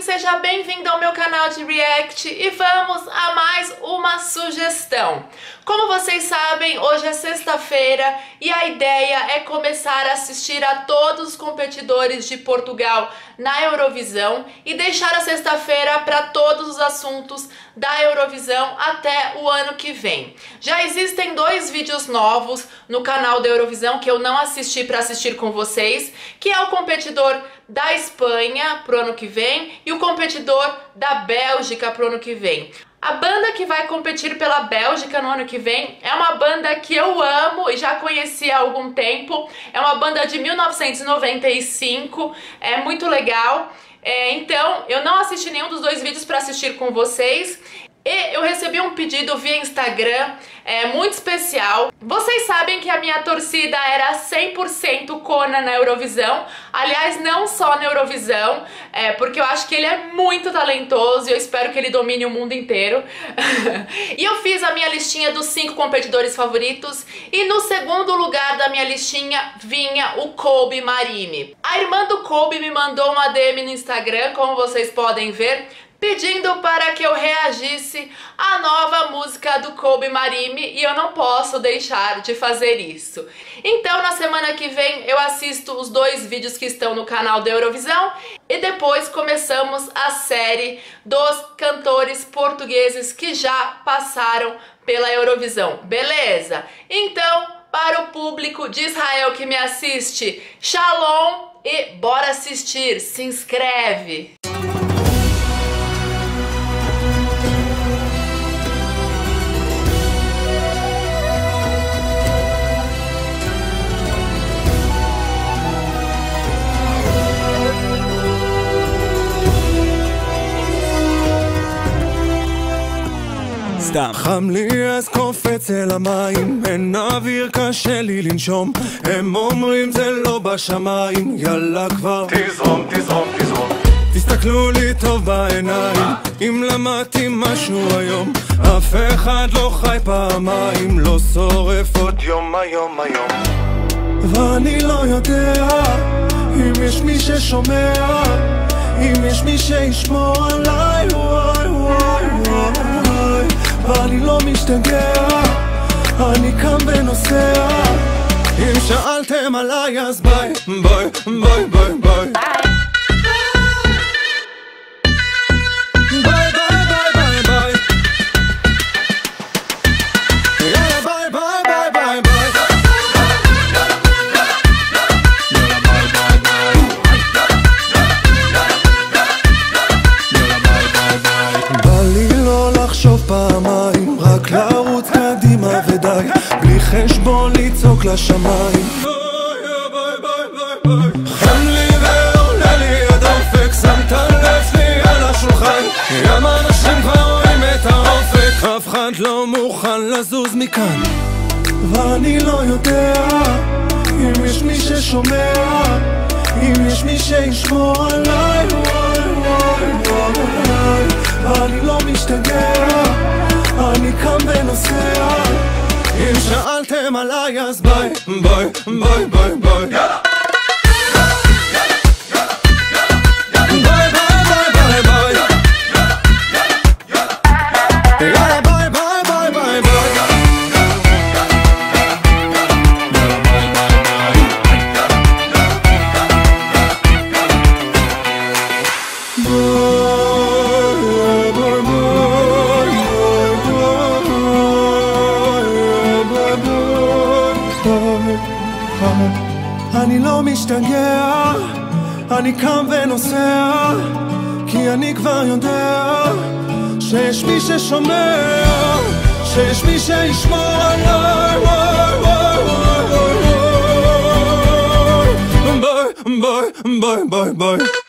Seja bem-vindo ao meu canal de React e vamos a mais uma sugestão. Como vocês sabem, hoje é sexta-feira e a ideia é começar a assistir a todos os competidores de Portugal na Eurovisão e deixar a sexta-feira para todos os assuntos da Eurovisão até o ano que vem. Já existem dois vídeos novos no canal da Eurovisão que eu não assisti para assistir com vocês, que é o competidor da Espanha pro ano que vem e o competidor da Bélgica pro ano que vem. A banda que vai competir pela Bélgica no ano que vem é uma banda que eu amo e já conheci há algum tempo. É uma banda de 1995, é muito legal. É, então, eu não assisti nenhum dos dois vídeos para assistir com vocês. E eu recebi um pedido via Instagram é, muito especial. Vocês sabem que a minha torcida era 100% Kona na Eurovisão. Aliás, não só na Eurovisão, é, porque eu acho que ele é muito talentoso e eu espero que ele domine o mundo inteiro. e eu fiz a minha listinha dos cinco competidores favoritos e no segundo lugar da minha listinha vinha o Kobe Marimi. A irmã do Kobe me mandou uma DM no Instagram, como vocês podem ver, pedindo para que eu reagisse à nova música do Kobe Marimi e eu não posso deixar de fazer isso. Então, na semana que vem, eu assisto os dois vídeos que estão no canal da Eurovisão e depois começamos a série dos cantores portugueses que já passaram pela Eurovisão, beleza? Então, para o público de Israel que me assiste, shalom e bora assistir, se inscreve! סתם. חם לי אז קופץ אל המים, אין אוויר קשה לי לנשום, הם אומרים זה לא בשמיים, יאללה כבר. תזרום, תזרום, תזרום. תסתכלו לי טוב בעיניים, אם למדתי משהו היום, אף אחד לא חי פעמיים, לא שורף עוד יום היום היום. ואני לא יודע אם יש מי ששומע, אם יש מי שישמור עליי, ואני לא משתגע, אני קם ונוסע. אם שאלתם עליי אז ביי, ביי, ביי, ביי, ביי. ביי, ביי, לשמיים. חם לי ועולה לי הדופק, שמת לב שלי על השולחן, ים אנשים כבר רואים את האופק, אף אחד לא מוכן לזוז מכאן. ואני לא יודע אם יש מי ששומע, אם יש מי שישמור עליי, וואי וואי וואי, ואני לא משתגע, אני קם ונוסע. Himalayas, boy, boy, boy, boy, boy. אני לא משתגע, אני קם ונוסע, כי אני כבר יודע שיש מי ששומע, שיש מי שישמור עליי, וואי וואי וואי וואי ביי ביי ביי ביי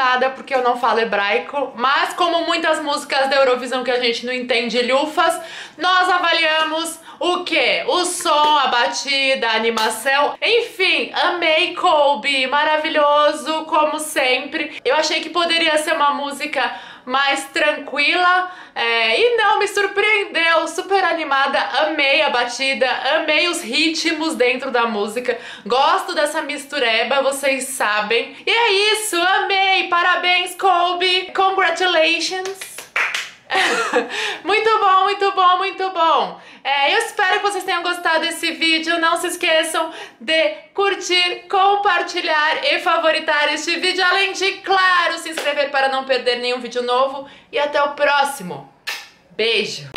nada porque eu não falo hebraico, mas como muitas músicas da Eurovisão que a gente não entende lufas, nós avaliamos o que? O som, a batida, a animação. Enfim, amei Colby, maravilhoso, como sempre. Eu achei que poderia ser uma música mais tranquila é, e não, me surpreendeu, super animada, amei a batida, amei os ritmos dentro da música, gosto dessa mistureba, vocês sabem. E é isso, amei, parabéns Colby, congratulations! muito bom, muito bom, muito bom. É, eu espero que vocês tenham gostado desse vídeo. Não se esqueçam de curtir, compartilhar e favoritar este vídeo. Além de, claro, se inscrever para não perder nenhum vídeo novo. E até o próximo. Beijo!